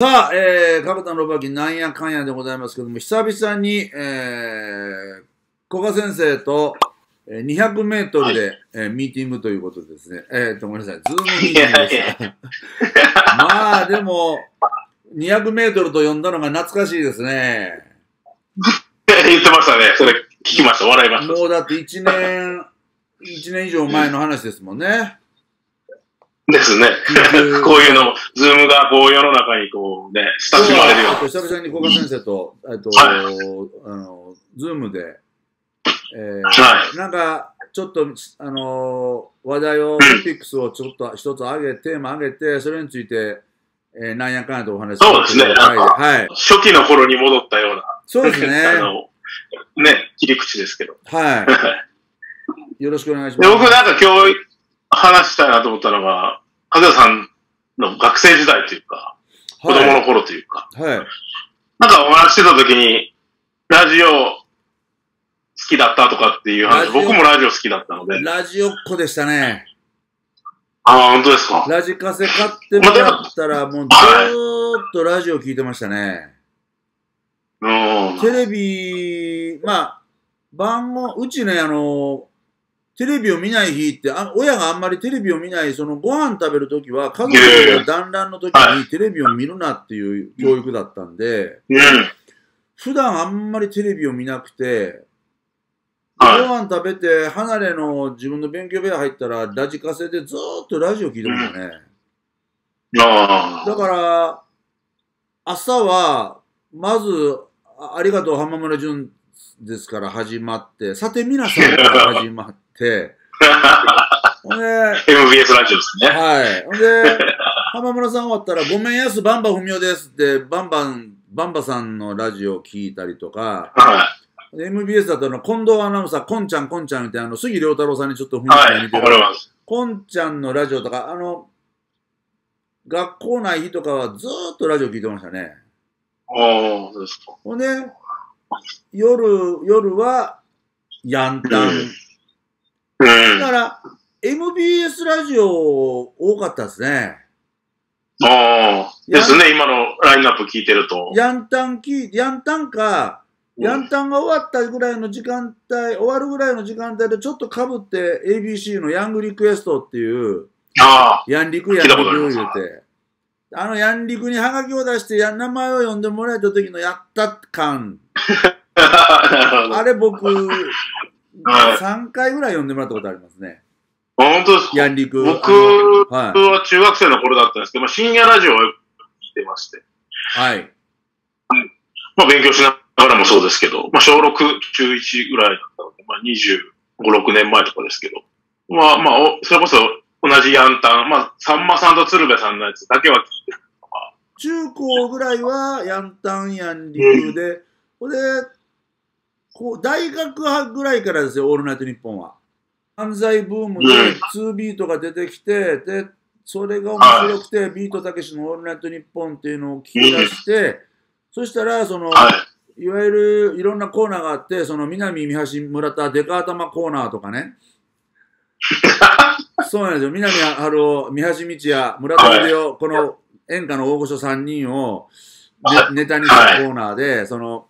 さあ、えー、かぶたのばきなんやかんやでございますけども、久々に、えー、古賀先生と、えー、200メートルで、はい、えー、ミーティングということでですね、えー、と、ごめんなさい、ズームミーティングでした。まあ、でも、200メートルと呼んだのが懐かしいですね。言ってましたね。それ聞きました。笑いました。もうだって1年、1年以上前の話ですもんね。ですね。こういうの、 Zoom がこう世の中にこうね、親しまれるような。久々に古賀先生と、えっと、はい、あの、 Zoom で、えー、はい、なんか、ちょっと、あのー、話題を、トピックスをちょっと一つ上げ、テーマ上げて、それについて、えー、なんやかんやとお話しそうですね。はい。初期の頃に戻ったような。そうですね。あの、ね、切り口ですけど。はい。よろしくお願いします。僕なんか今日話したいなと思ったのが、かずさんの学生時代というか、子供の頃というか、はい。なんかお話してた時に、ラジオ好きだったとかっていう話、僕もラジオ好きだったので。ラジオっ子でしたね。ああ、本当ですか。ラジカセ買ってもらったら、もうずーっとラジオ聞いてましたね。うん。テレビ、まあ、番号、うちね、あの、テレビを見ない日って、あ親があんまりテレビを見ない、そのご飯食べるときは、家族が団らんのときにテレビを見るなっていう教育だったんで、普段あんまりテレビを見なくて、ご飯食べて、離れの自分の勉強部屋入ったら、ラジカセでずっとラジオ聞いてましたね。だから、朝は、まず、ありがとう浜村淳ですから始まって、さて皆さんから始まって、MBS ラジオですね。はい。ほんで、浜村さん終わったら、ごめんやす、バンバ文雄ですって、バンバン、バンバさんのラジオを聞いたりとか、はい。MBS だとの近藤アナウンサー、こんちゃん、こんちゃんみたいな、あの、杉良太郎さんにちょっと雰囲気が似てる。はい、こんちゃんのラジオとか、あの、学校内日とかはずーっとラジオ聞いてましたね。ああ、そうですか。ほんで、夜、夜は、ヤンタン。だから、MBS ラジオ多かったですね。ああ、ですね、今のラインナップ聞いてると。ヤンタン聞いヤンタンか、ヤンタンが終わったぐらいの時間帯、終わるぐらいの時間帯でちょっとかぶって ABC のヤングリクエストっていう、ああ、ヤンリクヤンリクを入れて、あのヤンリクにハガキを出してや名前を呼んでもらえた時のやった感。あれ僕、3回ぐらい読んでもらったことありますね。本当ですか？ヤンリク。僕は中学生の頃だったんですけど、まあ、深夜ラジオを聞いてまして。はい。まあ、勉強しながらもそうですけど、まあ、小6、中1ぐらいだったので、まあ、25、6年前とかですけど、まあ、まあ、それこそ同じヤンタン、まあ、さんまさんと鶴瓶さんのやつだけは聞いてる中高ぐらいはヤンタン、ヤンリクで、ほ、うん、で、こう、大学ぐらいからですよ、オールナイトニッポンは。犯罪ブームで2ビートが出てきて、で、それが面白くて、ビートたけしのオールナイトニッポンっていうのを聞き出して、そしたら、その、いわゆるいろんなコーナーがあって、その南三橋村田デカ頭コーナーとかね。そうなんですよ。南春夫、三橋道也、村田秀夫、この演歌の大御所3人をネタにしたコーナーで、その、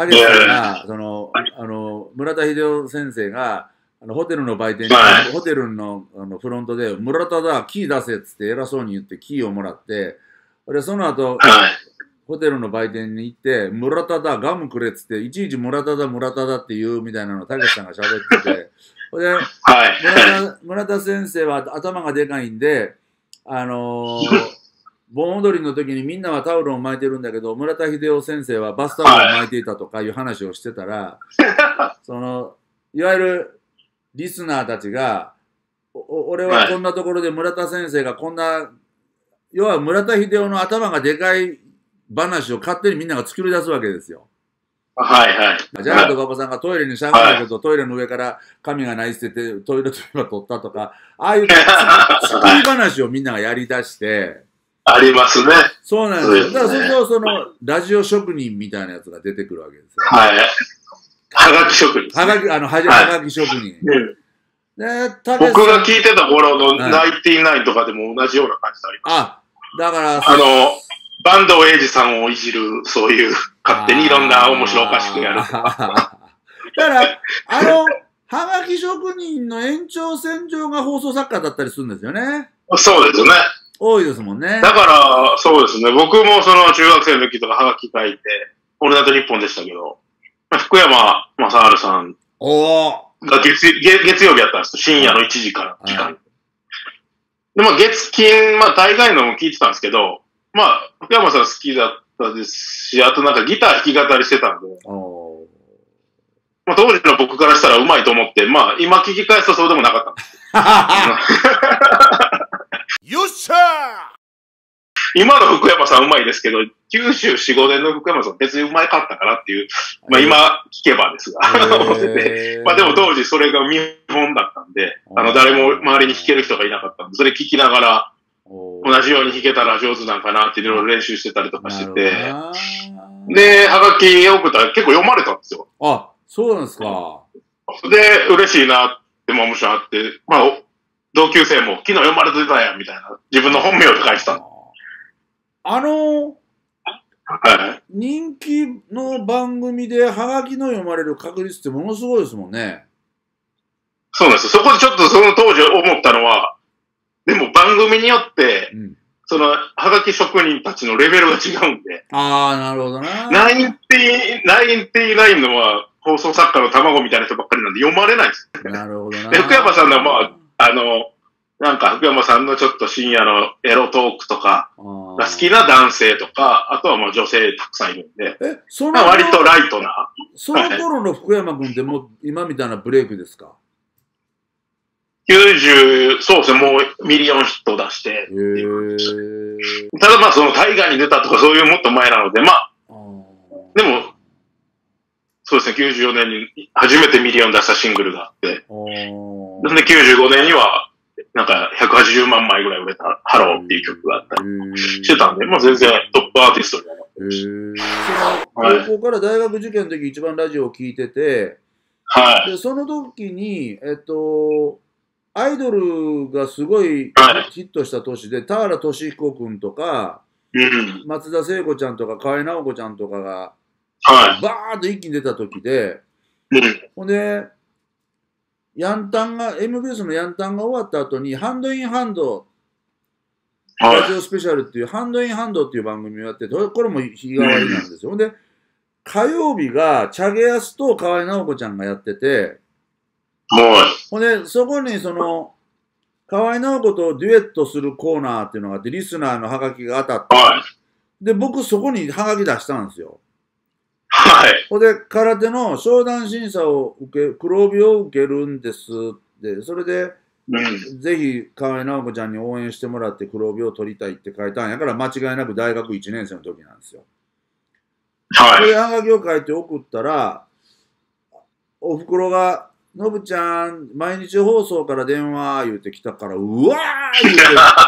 たけしさんが、その、あの、村田秀夫先生が、あのホテルの売店に、ホテルのあのフロントで、村田だ、キー出せっつって偉そうに言ってキーをもらって、で、その後、ホテルの売店に行って、村田だ、ガムくれっつって、いちいち村田だ、村田だって言うみたいなのをたけしさんが喋ってて、で、はい、村田村田先生は頭がでかいんで、あのー 盆踊りの時にみんなはタオルを巻いてるんだけど、村田秀夫先生はバスタオルを巻いていたとかいう話をしてたら、はい、その、いわゆるリスナーたちが、俺はこんなところで村田先生がこんな、要は村田秀夫の頭がでかい話を勝手にみんなが作り出すわけですよ。はいはい。ジャガード馬場さんがトイレにしゃがんだけど、トイレの上から髪がない捨てて、トイレといえば取ったとか、ああいう 作り話をみんながやり出して、ありますね。そうなんですよ。だからそと、その、ラジオ職人みたいなやつが出てくるわけですよ。はい。はがき職人、はがき、あの、はがき職人。で、僕が聞いてた頃のナインティナインとかでも同じような感じであります。あ、だから、あの、バンドエイジさんをいじる、そういう、勝手にいろんな面白おかしくやる。だから、あの、はがき職人の延長線上が放送作家だったりするんですよね。そうですよね。多いですもんね。だから、そうですね。僕もその中学生の時とかハガキ書いて、俺だと日本でしたけど、まあ福山雅治さん。が月月月曜日やったんですよ。深夜の1時から時間。はいで、まあ月金、まあ大概のも聞いてたんですけど、まあ、福山さん好きだったですし、あとなんかギター弾き語りしてたんで、まあ当時の僕からしたらうまいと思って、まあ今聞き返すとそうでもなかったんです。よっしゃ今の福山さんうまいですけど、94、5年の福山さん別にうまかったかなっていう、まあ今聞けばですが。へー。まあでも当時それが見本だったんで、あの誰も周りに弾ける人がいなかったんで、それ聞きながら同じように弾けたら上手なんかなっていろいろ練習してたりとかしてなて、で、はがき送ったら結構読まれたんですよ。あ、そうなんですか。で、嬉しいなって、まあもちろんあって、まあお同級生も昨日読まれてたやんみたいな、自分の本名で書いてたの。あの、はい。人気の番組でハガキの読まれる確率ってものすごいですもんね。そうなんですよ。そこでちょっとその当時思ったのは、でも番組によってう、ん。その、はがき職人たちのレベルが違うんで、ああ、なるほどな。ナインティナインティナインのは放送作家の卵みたいな人ばっかりなんで読まれないんです。なるほどな。で福山さんのはまあの、なんか福山さんのちょっと深夜のエロトークとか好きな男性とか、あとはまあ女性たくさんいるんで、え、そのまあ割とライトな。その頃の福山君ってもう今みたいなブレイクですか？90、そうですね、もうミリオンヒット出して。ただまあその大河に出たとかそういうもっと前なので、まあ、でも、そうですね、94年に初めてミリオン出したシングルがあって、あー。で、95年には、なんか180万枚ぐらい売れたハローっていう曲があったりしてたんで、まあ全然トップアーティストにはなってへるしーそはい。の高校から大学受験の時一番ラジオを聞いてて、はい。でその時に、えっと、アイドルがすごいはい。ヒットした年で、田原俊彦君とか、うん。松田聖子ちゃんとか河合直子ちゃんとかが、はバーッと一気に出た時で、い。うん。ほんで、ヤンタンが、MBS のヤンタンが終わった後に、ハンドインハンド、ラジはオスペシャルっていう、ハンドインハンドっていう番組をやってて、これも日替わりなんですよ。ほんで、火曜日が、チャゲヤスと河合直子ちゃんがやってて、い。はほんで、そこにその、河合直子とデュエットするコーナーっていうのがあって、リスナーのハガキが当たって、い。はい。で、僕そこにハガキ出したんですよ。はい。ほんで、空手の商談審査を受け、黒帯を受けるんですって、それで、うん。ぜひ河合直子ちゃんに応援してもらって黒帯を取りたいって書いたんやから、間違いなく大学1年生の時なんですよ。そはい。れでハガキを書いて送ったら、おふくろが、のぶちゃん、毎日放送から電話言うてきたから、うわー言うて、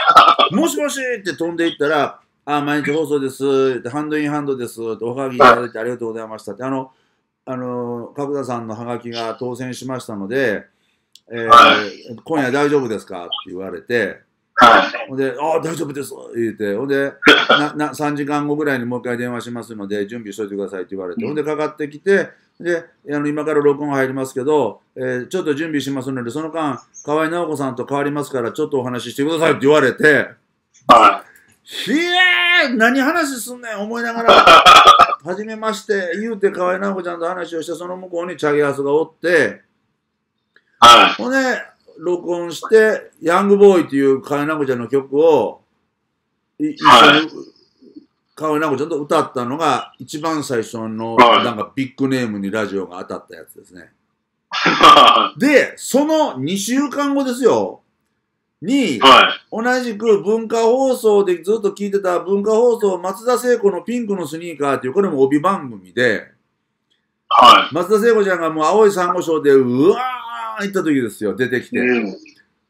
もしもしって飛んでいったら、あ、毎日放送です。ハンドインハンドです。おはがきい。ただいてありがとうございました。あの、あの、角田さんのハガキが当選しましたので、えーは今夜大丈夫ですかって言われて、はい。ほんで、ああ、大丈夫です。言うて、ほんで、なな3時間後ぐらいにもう一回電話しますので、準備しといてくださいって言われて、ほんで、かかってきて、で、あの今から録音入りますけど、えーちょっと準備しますので、その間、河合直子さんと変わりますから、ちょっとお話ししてくださいって言われて、はひえー何話すんねん思いながら、はじめまして、言うて河合直子ちゃんと話をして、その向こうにチャゲアスがおって、い。はい。ほんで、録音して、ヤングボーイっていう河合直子ちゃんの曲を、い一緒に、河合直子ちゃんと歌ったのが、一番最初の、はいなんかビッグネームにラジオが当たったやつですね。は で、その2週間後ですよ、にい。、はい。同じく文化放送でずっと聞いてた文化放送松田聖子のピンクのスニーカーっていう、これも帯番組で、は松田聖子ちゃんがもう青い珊瑚礁でうわー行った時ですよ、出てきい。て。うん。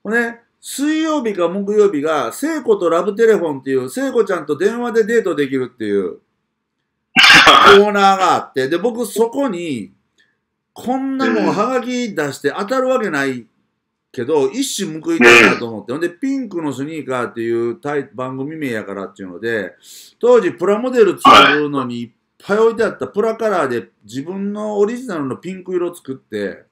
ほんで、水曜日か木曜日が、聖子とラブテレフォンっていう、聖子ちゃんと電話でデートできるっていう コーナーがあって、で、僕そこに、こんなもんはがき出して当たるわけないけど、一矢報いたいなと思って、ほんで、ピンクのスニーカーっていうタイ番組名やからっていうので、当時プラモデル作るのにいっぱい置いてあった。プラカラーで自分のオリジナルのピンク色を作って、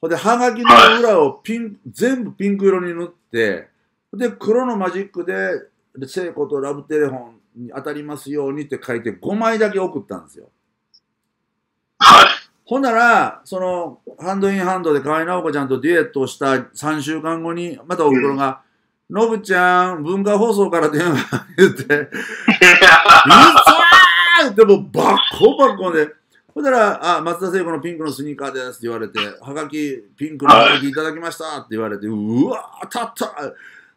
ほんで、はがきの裏をピン、全部ピンク色に塗って、で、黒のマジックで、聖子とラブテレフォンに当たりますようにって書いて5枚だけ送ったんですよ。ほんなら、その、ハンドインハンドで河合直子ちゃんとデュエットをした3週間後に、またおふくろが、のぶちゃん、文化放送から電話言って、うっさーってもうバッコバコで、ほんだら、あ、松田聖子のピンクのスニーカーですって言われて、はがき、ピンクのはがきいただきましたって言われて、うわー、たった。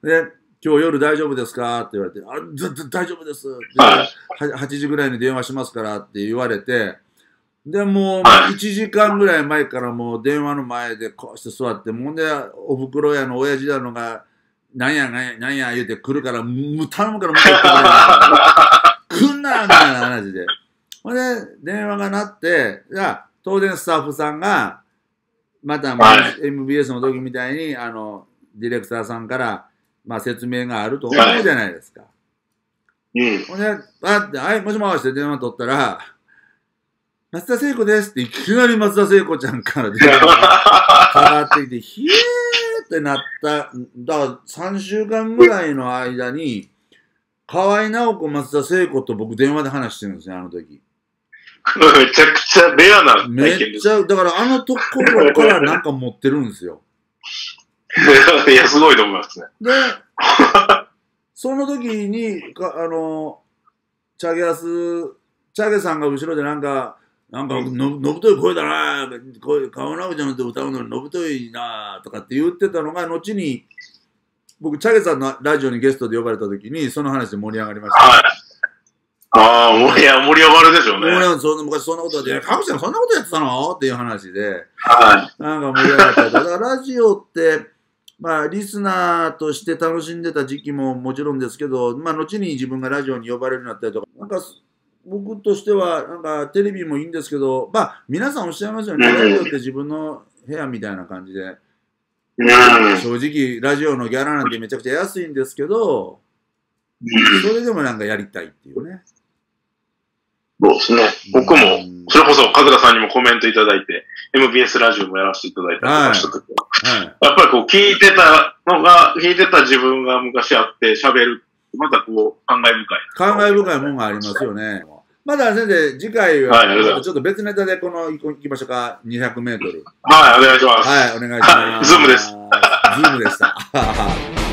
で、今日夜大丈夫ですかって言われて、あ、大丈夫ですってはいは8時ぐらいに電話しますからって言われて、で、もうはい1時間ぐらい前からもう電話の前でこうして座って、もんで、おふくろやの親父だのが、なんやなんや、なんや言うて来るから、もう頼むから向かってくれ。来んなみたいな話で。ほんで、電話が鳴って、じゃあ、当然スタッフさんが、また、はい MBS の時みたいに、あの、ディレクターさんから、まあ、説明があると思うじゃないですか。うん。ほんで、あって、はい、もしもしって電話取ったら、松田聖子ですっていきなり松田聖子ちゃんから電話がかかってきて、ひえーってなった、だから3週間ぐらいの間に、河合直子、松田聖子と僕電話で話してるんですね、あの時。めちゃくちゃレアなめ。っちゃ、だからあのところからなんか持ってるんですよ。いや、すごいと思いますね。で、その時に、かあの、チャゲアス、チャゲさんが後ろでなんか、なんか、ののぶとい声だな声、顔直ちゃんと歌うのにのぶといなとかって言ってたのが、後に、僕、チャゲさんのラジオにゲストで呼ばれた時に、その話で盛り上がりました。はい。ああ、盛り上がるでしょうね。俺はそんな昔そんなことやって、かぶちゃんそんなことやってたの？っていう話で、はなんか盛り上がっただからラジオって、まあ、リスナーとして楽しんでた時期ももちろんですけど、まあ、後に自分がラジオに呼ばれるようになったりとか、なんか、僕としては、なんか、テレビもいいんですけど、まあ、皆さんおっしゃいますよね、うんラジオって自分の部屋みたいな感じで。正直、ラジオのギャラなんてめちゃくちゃ安いんですけど、うんそれでもなんかやりたいっていうね。そうですね。僕もうん、それこそ、角田さんにもコメントいただいて、MBS ラジオもやらせていただいたりした時は、はい。やっぱりこう、聞いてたのが、聞いてた自分が昔あって喋る。またこう、感慨深い。感慨深いもんがありますよね。まだ先生、次回は、ちょっと別ネタでこの行きましょうか、200メートル。はい、お願いします。はい、お願いします。はい Zoom です。 Zoom でした。